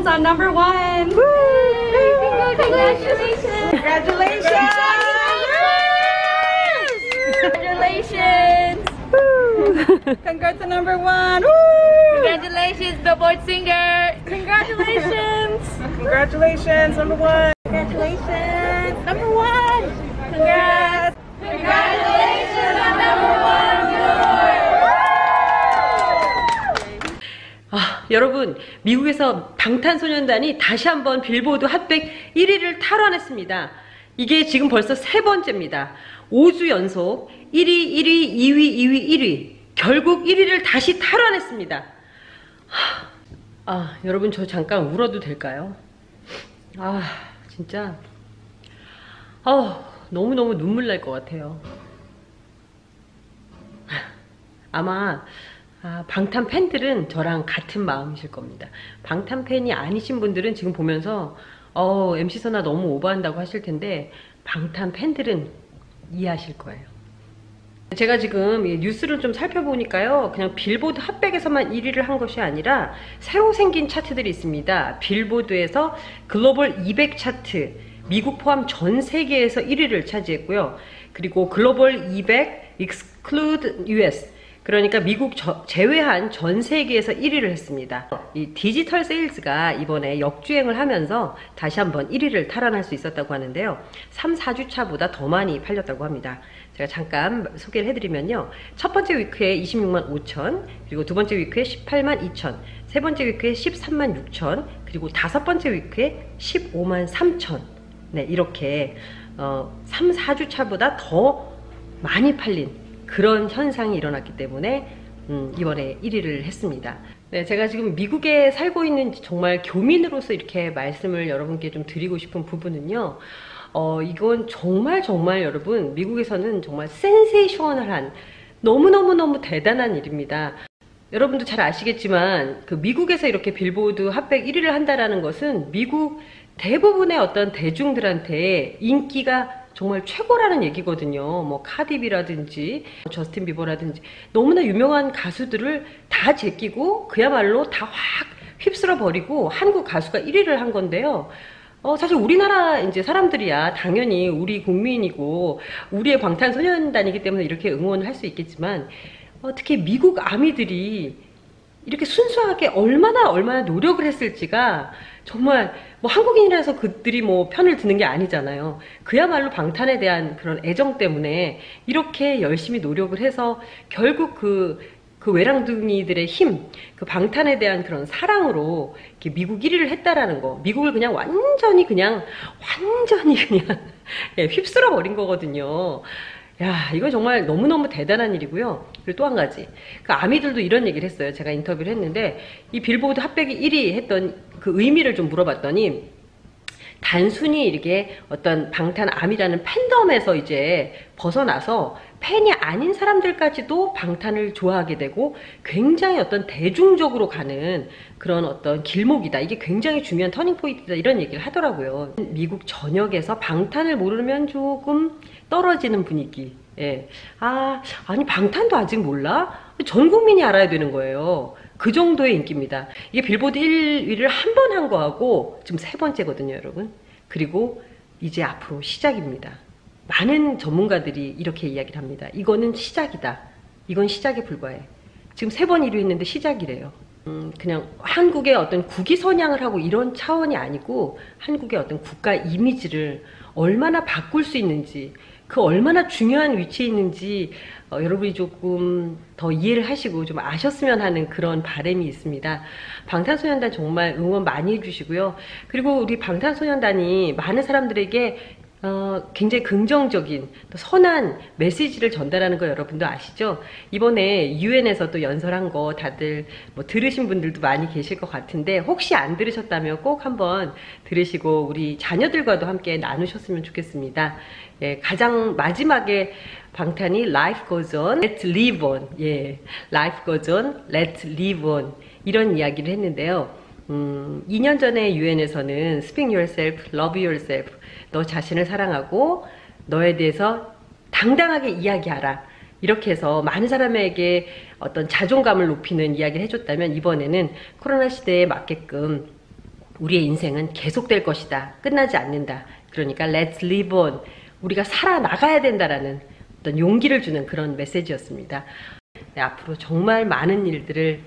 Congratulations on number one. Congratulations. Congratulations! Congratulations. Congrats to number one! Congratulations, Billboard singer. Congratulations. Congratulations, number one! Congratulations, number one. Congrats. 여러분, 미국에서 방탄소년단이 다시 한번 빌보드 핫백 1위를 탈환했습니다. 이게 지금 벌써 세 번째입니다. 5주 연속 1위, 1위, 2위, 2위, 1위. 결국 1위를 다시 탈환했습니다. 하, 아, 여러분, 저 잠깐 울어도 될까요? 아, 진짜. 아, 너무너무 눈물 날 것 같아요. 아마 아, 방탄 팬들은 저랑 같은 마음이실 겁니다. 방탄 팬이 아니신 분들은 지금 보면서 어, MC 선아 너무 오버한다고 하실 텐데 방탄 팬들은 이해하실 거예요. 제가 지금 이 뉴스를 좀 살펴보니까요. 그냥 빌보드 핫백에서만 1위를 한 것이 아니라 새로 생긴 차트들이 있습니다. 빌보드에서 글로벌 200 차트, 미국 포함 전 세계에서 1위를 차지했고요. 그리고 글로벌 200 exclude US 그러니까 미국 저- 제외한 전 세계에서 1위를 했습니다. 이 디지털 세일즈가 이번에 역주행을 하면서 다시 한번 1위를 탈환할 수 있었다고 하는데요. 3, 4주차보다 더 많이 팔렸다고 합니다. 제가 잠깐 소개를 해드리면요. 첫 번째 위크에 26만 5천, 그리고 두 번째 위크에 18만 2천, 세 번째 위크에 13만 6천, 그리고 다섯 번째 위크에 15만 3천. 네, 이렇게 어, 3, 4주차보다 더 많이 팔린 그런 현상이 일어났기 때문에 음, 이번에 1위를 했습니다. 네, 제가 지금 미국에 살고 있는 정말 교민으로서 이렇게 말씀을 여러분께 좀 드리고 싶은 부분은요. 어, 이건 정말 정말 여러분 미국에서는 정말 센세이셔널한 너무너무너무 대단한 일입니다. 여러분도 잘 아시겠지만 그 미국에서 이렇게 빌보드 핫백 1위를 한다라는 것은 미국 대부분의 어떤 대중들한테 인기가 정말 최고라는 얘기거든요. 뭐 카디비라든지 저스틴 비버라든지 너무나 유명한 가수들을 다 제끼고 그야말로 다 확 휩쓸어 버리고 한국 가수가 1위를 한 건데요. 어, 사실 우리나라 이제 사람들이야 당연히 우리 국민이고 우리의 방탄소년단이기 때문에 이렇게 응원을 할 수 있겠지만 어, 특히 미국 아미들이 이렇게 순수하게 얼마나 얼마나 노력을 했을지가 정말 뭐 한국인이라서 그들이 뭐 편을 드는 게 아니잖아요. 그야말로 방탄에 대한 그런 애정 때문에 이렇게 열심히 노력을 해서 결국 그, 그 외랑둥이들의 힘, 그 방탄에 대한 그런 사랑으로 이렇게 미국 1위를 했다라는 거. 미국을 그냥 완전히 그냥, 완전히 그냥 예, 휩쓸어 버린 거거든요. 야, 이거 정말 너무너무 대단한 일이고요. 그리고 또 한 가지. 그 아미들도 이런 얘기를 했어요. 제가 인터뷰를 했는데, 이 빌보드 핫백이 1위 했던 그 의미를 좀 물어봤더니, 단순히 이렇게 어떤 방탄 아미라는 팬덤에서 이제 벗어나서 팬이 아닌 사람들까지도 방탄을 좋아하게 되고 굉장히 어떤 대중적으로 가는 그런 어떤 길목이다. 이게 굉장히 중요한 turning point다. 이런 얘기를 하더라고요. 미국 전역에서 방탄을 모르면 조금 떨어지는 분위기. 예. 아, 아니 방탄도 아직 몰라? 전 국민이 알아야 되는 거예요. 그 정도의 인기입니다. 이게 빌보드 1위를 한 번 한 거하고 지금 세 번째거든요, 여러분. 그리고 이제 앞으로 시작입니다. 많은 전문가들이 이렇게 이야기를 합니다. 이거는 시작이다. 이건 시작에 불과해. 지금 세 번 1위 했는데 시작이래요. 음, 그냥 한국의 어떤 국위 선양을 하고 이런 차원이 아니고 한국의 어떤 국가 이미지를 얼마나 바꿀 수 있는지 그 얼마나 중요한 위치에 있는지 어, 여러분이 조금 더 이해를 하시고 좀 아셨으면 하는 그런 바람이 있습니다. 방탄소년단 정말 응원 많이 해주시고요. 그리고 우리 방탄소년단이 많은 사람들에게 어, 굉장히 긍정적인 또 선한 메시지를 전달하는 거 여러분도 아시죠? 이번에 유엔에서 또 연설한 거 다들 뭐 들으신 분들도 많이 계실 것 같은데 혹시 안 들으셨다면 꼭 한번 들으시고 우리 자녀들과도 함께 나누셨으면 좋겠습니다. 예, 가장 마지막에 방탄이 Life Goes On, Let's Live On, 예, Life Goes On, Let's Live On 이런 이야기를 했는데요. 음, 2년 전에 유엔에서는 Speak Yourself, Love Yourself, 너 자신을 사랑하고 너에 대해서 당당하게 이야기하라. 이렇게 해서 많은 사람에게 어떤 자존감을 높이는 이야기를 해줬다면 이번에는 코로나 시대에 맞게끔 우리의 인생은 계속될 것이다. 끝나지 않는다. 그러니까 let's live on. 우리가 살아나가야 된다라는 어떤 용기를 주는 그런 메시지였습니다. 네, 앞으로 정말 많은 일들을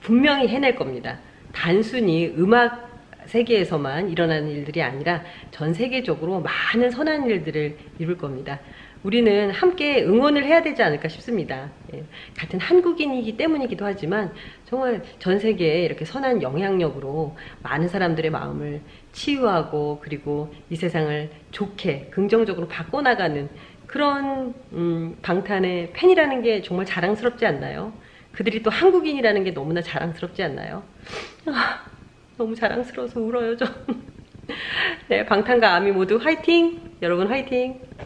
분명히 해낼 겁니다. 단순히 음악 세계에서만 일어나는 일들이 아니라 전 세계적으로 많은 선한 일들을 이룰 겁니다. 우리는 함께 응원을 해야 되지 않을까 싶습니다. 예, 같은 한국인이기 때문이기도 하지만 정말 전 세계에 이렇게 선한 영향력으로 많은 사람들의 마음을 치유하고 그리고 이 세상을 좋게 긍정적으로 바꿔나가는 그런 음, 방탄의 팬이라는 게 정말 자랑스럽지 않나요? 그들이 또 한국인이라는 게 너무나 자랑스럽지 않나요? 아, 너무 자랑스러워서 울어요, 좀. 네, 방탄과 아미 모두 화이팅! 여러분 화이팅!